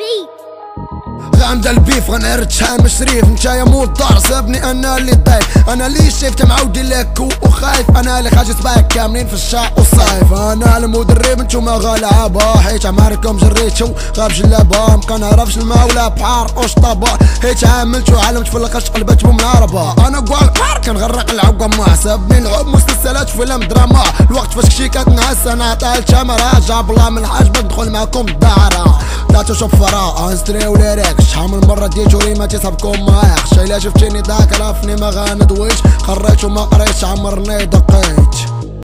beat. غامد البيف غنعرض شحال من شريف نتايا مو الدار سابني أنا اللي ضيف أنا اللي شفت معودي لك وخايف. أنا اللي خاجي صباك كاملين في الشاء والصيف. أنا المدرب نتوما غلابة حيت عماركم جريتو غاب جلابة. مكنعرفش المولى بحار وشطابة حيت عاملتو علمت في القش قلبت بمناربة. أنا قوال بار كنغرق العوقة ما سابني نلعب مسلسلات فيلم دراما. الوقت فاش كشي كتنعس أنا طالت شمرة. جاب الله من الحاجبة ندخل معكم الدارة لا تشوف فرا انستري وليريك شحال من مرة ديتو ريما تيصابكم ما يخشى الا شفتيني ذاك رافني ما غندويش قريت وما قريتش عمرني دقيت